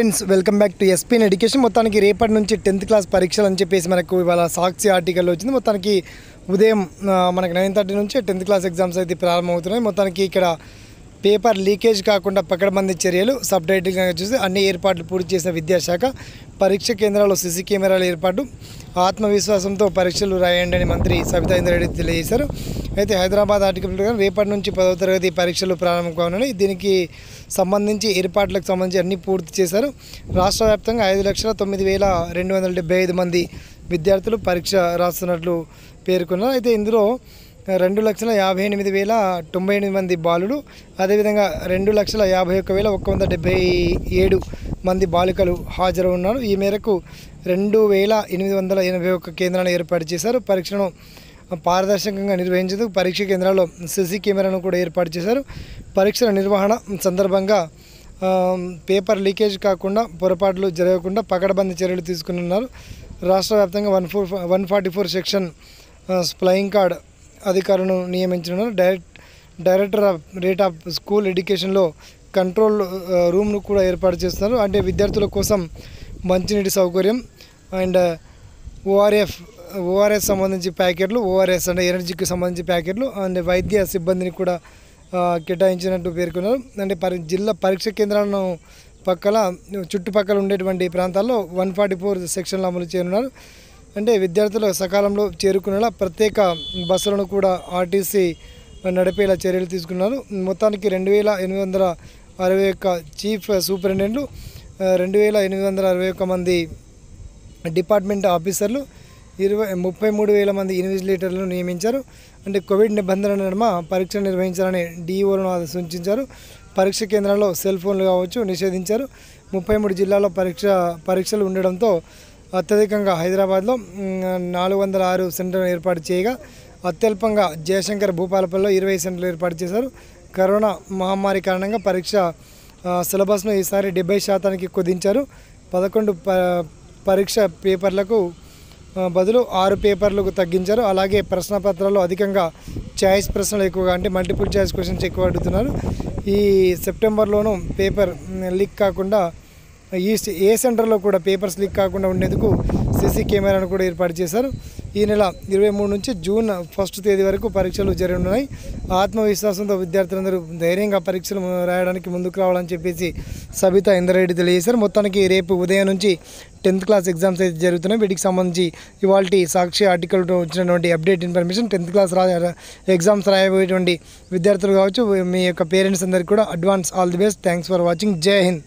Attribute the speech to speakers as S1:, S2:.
S1: Friends welcome back to SPN education మొత్తానికి రేపటి నుంచి టెన్త్ క్లాస్ పరీక్షలు అని చెప్పేసి మనకు ఇవాళ సాక్షి ఆర్టికల్ వచ్చింది. మొత్తానికి ఉదయం మనకి నైన్ థర్టీ నుంచి టెన్త్ క్లాస్ ఎగ్జామ్స్ అయితే ప్రారంభమవుతున్నాయి. మొత్తానికి ఇక్కడ పేపర్ లీకేజ్ కాకుండా పకడ్బందీ చర్యలు సబ్ టైటిల్గా చూసి అన్ని ఏర్పాట్లు పూర్తి చేసిన విద్యాశాఖ పరీక్ష కేంద్రాల్లో సీసీ కెమెరాల ఏర్పాటు ఆత్మవిశ్వాసంతో పరీక్షలు రాయండి అని మంత్రి సబితా ఇంద్రారెడ్డి తెలియజేశారు. అయితే హైదరాబాద్ ఆర్టికల్ ప్రకారం రేపటి నుంచి పదవ తరగతి పరీక్షలు ప్రారంభం కానున్నాయి. దీనికి సంబంధించి ఏర్పాట్లకు సంబంధించి అన్ని పూర్తి చేశారు. రాష్ట్ర వ్యాప్తంగా ఐదు లక్షల తొమ్మిది వేల రెండు వందల డెబ్బై ఐదు మంది విద్యార్థులు పరీక్ష రాస్తున్నట్లు పేర్కొన్నారు. అయితే ఇందులో రెండు లక్షల యాభై ఎనిమిది వేల తొంభై ఎనిమిది మంది బాలుడు అదేవిధంగా రెండు లక్షల యాభై ఒక్క వేల ఒక్క వంద డెబ్బై ఏడు మంది బాలికలు హాజరు ఉన్నారు ఈ మేరకు రెండు వేల ఎనిమిది వందల ఎనభై ఒక్క కేంద్రాలను ఏర్పాటు చేశారు. పరీక్షను పారదర్శకంగా నిర్వహించేందుకు పరీక్ష కేంద్రాల్లో సీసీ కెమెరాను కూడా ఏర్పాటు చేశారు. పరీక్షల నిర్వహణ సందర్భంగా పేపర్ లీకేజ్ కాకుండా పొరపాట్లు జరగకుండా పకడ్బందీ చర్యలు తీసుకున్నారు. రాష్ట్ర వ్యాప్తంగా one four one forty four section flying card అధికారులను నియమించనున్నారు. Direct director of rate of school ఎడ్యుకేషన్లో కంట్రోల్ రూమ్ను కూడా ఏర్పాటు చేస్తున్నారు. అంటే విద్యార్థుల కోసం మంచినీటి సౌకర్యం అండ్ ఓఆర్ఎఫ్ ఓఆర్ఎస్ సంబంధించి ప్యాకెట్లు ఓఆర్ఎస్ అంటే ఎనర్జీకి సంబంధించి ప్యాకెట్లు అండ్ వైద్య సిబ్బందిని కూడా కేటాయించినట్టు పేర్కొన్నారు. అంటే పరి జిల్లా పరీక్ష కేంద్రాలను పక్కల చుట్టుపక్కల ఉండేటువంటి ప్రాంతాల్లో వన్ ఫార్టీ ఫోర్ సెక్షన్లు అమలు చేయనున్నారు. అంటే విద్యార్థులు సకాలంలో చేరుకునేలా ప్రత్యేక బస్సులను కూడా ఆర్టీసీ నడిపేలా చర్యలు తీసుకున్నారు. మొత్తానికి రెండు వేల ఎనిమిది వందల అరవై ఒక్క చీఫ్ సూపరింటెండెంట్లు రెండు వేల ఎనిమిది వందల అరవై ఒక్క మంది డిపార్ట్మెంట్ ఆఫీసర్లు ఇరవై ముప్పై మూడు వేల మంది ఇన్విజిలేటర్లను నియమించారు. అంటే కోవిడ్ నిబంధనల నడుమ పరీక్షలు నిర్వహించాలని డిఈఓలను సూచించారు. పరీక్ష కేంద్రాల్లో సెల్ ఫోన్లు కావచ్చు నిషేధించారు. ముప్పై మూడు జిల్లాల్లో పరీక్ష పరీక్షలు ఉండడంతో అత్యధికంగా హైదరాబాద్లో నాలుగు వందల ఆరు సెంటర్లు ఏర్పాటు చేయగా అత్యల్పంగా జయశంకర్ భూపాలపల్లిలో ఇరవై సెంటర్లు ఏర్పాటు చేశారు. కరోనా మహమ్మారి కారణంగా పరీక్ష సిలబస్ను ఈసారి డెబ్బై శాతానికి కుదించారు. పదకొండు ప పరీక్ష పేపర్లకు బదులు ఆరు పేపర్లకు తగ్గించారు. అలాగే ప్రశ్న పత్రాల్లో అధికంగా చాయిస్ ప్రశ్నలు ఎక్కువగా అంటే మల్టిపుల్ చాయిస్ క్వశ్చన్స్ ఎక్కువ అడుగుతున్నారు. ఈ సెప్టెంబర్లోనూ పేపర్ లీక్ కాకుండా ఈ ఏ సెంటర్లో కూడా పేపర్స్ లీక్ కాకుండా ఉండేందుకు సీసీ కెమెరాను కూడా ఏర్పాటు చేశారు. ఈ నెల ఇరవై మూడు నుంచి జూన్ ఫస్ట్ తేదీ వరకు పరీక్షలు జరగనున్నాయి. ఆత్మవిశ్వాసంతో విద్యార్థులందరూ ధైర్యంగా పరీక్షలు రాయడానికి ముందుకు రావాలని చెప్పేసి సబితా ఇందరెడ్డి తెలియజేశారు. మొత్తానికి రేపు ఉదయం నుంచి టెన్త్ క్లాస్ ఎగ్జామ్స్ అయితే జరుగుతున్నాయి. వీటికి సంబంధించి ఇవాళ సాక్షి ఆర్టికల్ వచ్చినటువంటి అప్డేట్ ఇన్ఫర్మేషన్ టెన్త్ క్లాస్ రా ఎగ్జామ్స్ రాయబోయేటువంటి విద్యార్థులు కావచ్చు. మీ యొక్క పేరెంట్స్ అందరికీ కూడా advance all the best. Thanks for watching. జై హింద్.